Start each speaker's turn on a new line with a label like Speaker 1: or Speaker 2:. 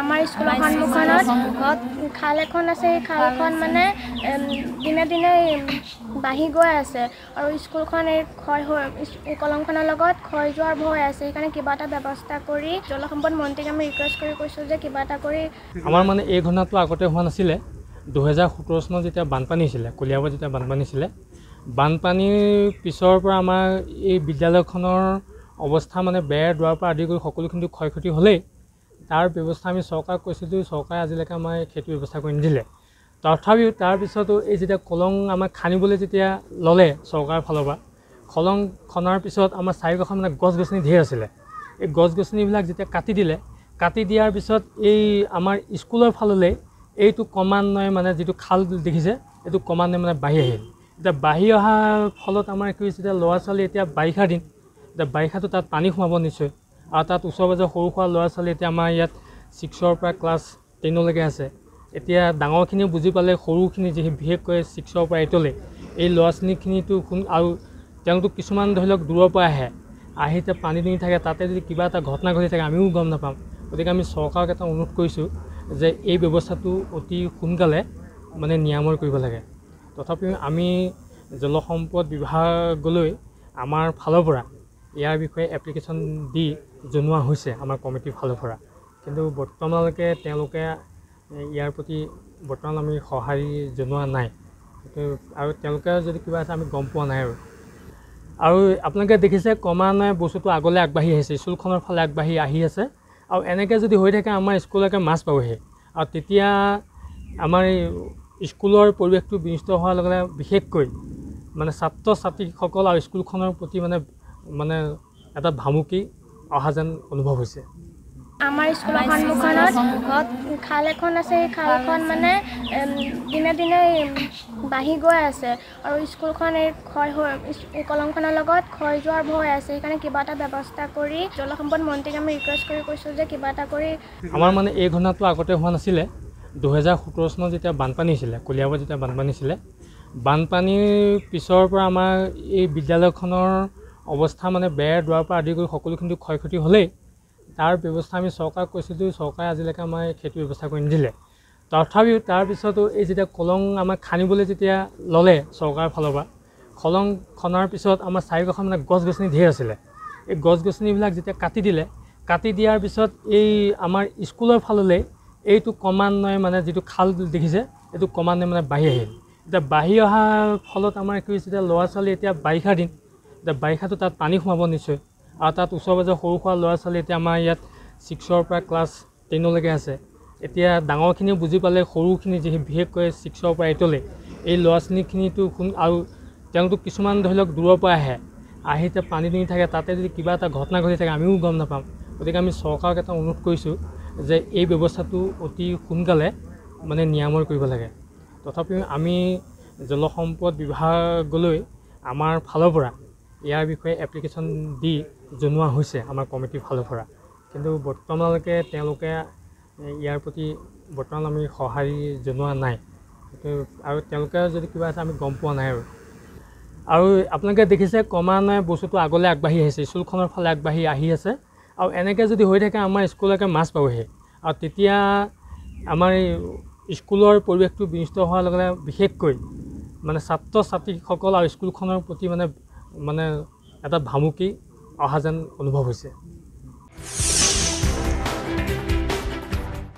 Speaker 1: আমাৰ স্কুলৰ সন্মুখত খাল এখন আছে সেই খালখন মানে দিনে দিনে বাঢ়ি গৈ আছে। আৰু স্কুলখন এই ক্ষয় হৈ এই কলংখনৰ লগত ক্ষয় যোৱাৰ ভয় আছে। সেইকাৰণে কিবা এটা ব্যৱস্থা কৰি জলসম্পদ মন্ত্ৰীক আমি ৰিকুৱেষ্ট কৰি কৈছোঁ যে কিবা এটা কৰি
Speaker 2: আমাৰ মানে এই ঘটনাটো আগতে হোৱা নাছিলে। দুহেজাৰ সোতৰ চনত যেতিয়া বানপানী হৈছিলে কলিয়াবৰ যেতিয়া বানপানী হৈছিলে বানপানীৰ পিছৰ পৰা আমাৰ এই বিদ্যালয়খনৰ অৱস্থা মানে বেৰ দুৱাৰ পৰা আদি কৰি সকলোখিনি ক্ষয় ক্ষতি হ'লেই। তাৰ ব্যৱস্থা আমি চৰকাৰক কৈছিলোঁ চৰকাৰে আজিলৈকে আমাৰ সেইটো ব্যৱস্থা কৰি নিদিলে। তথাপিও তাৰপিছতো এই যেতিয়া কলং আমাক খান্দিবলৈ যেতিয়া ল'লে চৰকাৰৰ ফালৰ পৰা কলং খন্দাৰ পিছত আমাৰ চাৰিওকাষত মানে গছ গছনি ধেৰ আছিলে। এই গছ গছনিবিলাক যেতিয়া কাটি দিলে কাটি দিয়াৰ পিছত এই আমাৰ স্কুলৰ ফাললৈ এইটো ক্ৰমান্বয়ে মানে যিটো খাল দেখিছে এইটো ক্ৰমান্বয়ে মানে বাঢ়ি আহিল। এতিয়া বাঢ়ি অহাৰ ফলত আমাৰ কি হৈছে এতিয়া ল'ৰা ছোৱালী এতিয়া বাৰিষাৰ দিন এতিয়া বাৰিষাটো তাত পানী সোমাব নিশ্চয়। আৰু তাত ওচৰ পাজৰ সৰু সুৰা ল'ৰা ছোৱালী এতিয়া আমাৰ ইয়াত ছিক্সৰ পৰা ক্লাছ টেনলৈকে আছে। এতিয়া ডাঙৰখিনিও বুজি পালে সৰুখিনি যি বিশেষকৈ ছিক্সৰ পৰা এইটলৈ এই ল'ৰা ছোৱালীখিনিতো কোন আৰু তেওঁলোক কিছুমান ধৰি লওক দূৰৰ পৰা আহে আহি এতিয়া পানী দুনি থাকে তাতে যদি কিবা এটা ঘটনা ঘটি থাকে আমিও গম নাপাম। গতিকে আমি চৰকাৰক এটা অনুৰোধ কৰিছোঁ যে এই ব্যৱস্থাটো অতি সোনকালে মানে নিৰাময় কৰিব লাগে। তথাপিও আমি জলসম্পদ বিভাগলৈ আমাৰ ফালৰ পৰা ইয়াৰ বিষয়ে এপ্লিকেশ্যন দি জনোৱা হৈছে আমাৰ কমিটিৰ ফালৰ পৰা। কিন্তু বৰ্তমানলৈকে তেওঁলোকে ইয়াৰ প্ৰতি বৰ্তমান আমি সঁহাৰি জনোৱা নাই। আৰু তেওঁলোকে যদি কিবা আছে আমি গম পোৱা নাই আৰু। আৰু আপোনালোকে দেখিছে ক্ৰমান্বয়ে বস্তুটো আগলৈ আগবাঢ়ি আহিছে স্কুলখনৰ ফালে আগবাঢ়ি আহি আছে। আৰু এনেকৈ যদি হৈ থাকে আমাৰ স্কুললৈকে মাছ পাবহি। আৰু তেতিয়া আমাৰ স্কুলৰ পৰিৱেশটো বিনষ্ট হোৱাৰ লগে লগে বিশেষকৈ মানে ছাত্ৰ ছাত্ৰীসকল আৰু স্কুলখনৰ প্ৰতি মানে মানে এটা ভাবুকি অহা যেন অনুভৱ হৈছে।
Speaker 1: আমাৰ স্কুলৰ সন্মুখত খাল এখন আছে সেই খালখন মানে দিনে দিনে বাঢ়ি গৈ আছে। আৰু স্কুলখন এই ক্ষয় হৈ এই কলংখনৰ লগত ক্ষয় যোৱাৰ ভয় আছে। সেইকাৰণে কিবা এটা ব্যৱস্থা কৰি জলসম্পদ মন্ত্ৰীক আমি ৰিকুৱেষ্ট কৰি কৈছোঁ যে কিবা এটা কৰি
Speaker 2: আমাৰ মানে এই ঘটনাটো আগতে হোৱা নাছিলে। দুহেজাৰ সোতৰ চনত যেতিয়া বানপানী হৈছিলে কলিয়াবৰ যেতিয়া বানপানী হৈছিলে বানপানীৰ পিছৰ পৰা আমাৰ এই বিদ্যালয়খনৰ অৱস্থা মানে বেৰ দুৱাৰ পৰা আদি কৰি সকলোখিনি ক্ষয় ক্ষতি হ'লেই তাৰ ব্যৱস্থা আমি চৰকাৰক কৈছিলোঁ চৰকাৰে আজিলৈকে আমাৰ সেইটো ব্যৱস্থা কৰি নিদিলে। তথাপিও তাৰপিছতো এই যেতিয়া কলং আমাক খান্দিবলৈ যেতিয়া ল'লে চৰকাৰৰ ফালৰ পৰা কলং খন্দাৰ পিছত আমাৰ চাৰিওকাষত মানে গছ গছনি ধেৰ আছিলে। এই গছ গছনিবিলাক যেতিয়া কাটি দিলে কাটি দিয়াৰ পিছত এই আমাৰ স্কুলৰ ফাললৈ এইটো ক্ৰমান্বয়ে মানে যিটো খাল দেখিছে এইটো ক্ৰমান্বয়ে মানে বাঢ়ি আহিল। এতিয়া বাঢ়ি অহাৰ ফলত আমাৰ কি হৈছে এতিয়া ল'ৰা ছোৱালী এতিয়া বাৰিষাৰ দিন এতিয়া বাৰিষাটো তাত পানী সোমাব নিশ্চয়। আৰু তাত ওচৰ পাজৰ সৰু সুৰা ল'ৰা ছোৱালী এতিয়া আমাৰ ইয়াত ছিক্সৰ পৰা ক্লাছ টেনলৈকে আছে। এতিয়া ডাঙৰখিনিও বুজি পালে সৰুখিনি যি বিশেষকৈ ছিক্সৰ পৰা এইটলৈ এই ল'ৰা ছোৱালীখিনিতো কোন আৰু তেওঁলোক কিছুমান ধৰি লওক দূৰৰ পৰা আহে। আহি এতিয়া পানী দুনি থাকে তাতে যদি কিবা এটা ঘটনা ঘটি থাকে আমিও গম নাপাম। গতিকে আমি চৰকাৰক এটা অনুৰোধ কৰিছোঁ যে এই ব্যৱস্থাটো অতি সোনকালে মানে নিৰাময় কৰিব লাগে। তথাপিও আমি জলসম্পদ বিভাগলৈ আমাৰ ফালৰ পৰা ইয়াৰ বিষয়ে এপ্লিকেশ্যন দি জনোৱা হৈছে আমাৰ কমিটিৰ ফালৰ পৰা। কিন্তু বৰ্তমানলৈকে তেওঁলোকে ইয়াৰ প্ৰতি বৰ্তমান আমি সঁহাৰি জনোৱা নাই। আৰু তেওঁলোকে যদি কিবা আছে আমি গম পোৱা নাই আৰু। আৰু আপোনালোকে দেখিছে ক্ৰমান্বয়ে বস্তুটো আগলৈ আগবাঢ়ি আহিছে স্কুলখনৰ ফালে আগবাঢ়ি আহি আছে। আৰু এনেকৈ যদি হৈ থাকে আমাৰ স্কুললৈকে মাছ পাবহি। আৰু তেতিয়া আমাৰ স্কুলৰ পৰিৱেশটো বিনষ্ট হোৱাৰ লগে লগে বিশেষকৈ মানে ছাত্ৰ ছাত্ৰীসকল আৰু স্কুলখনৰ প্ৰতি মানে মানে এটা ভাবুকি অহা যেন অনুভৱ হৈছে।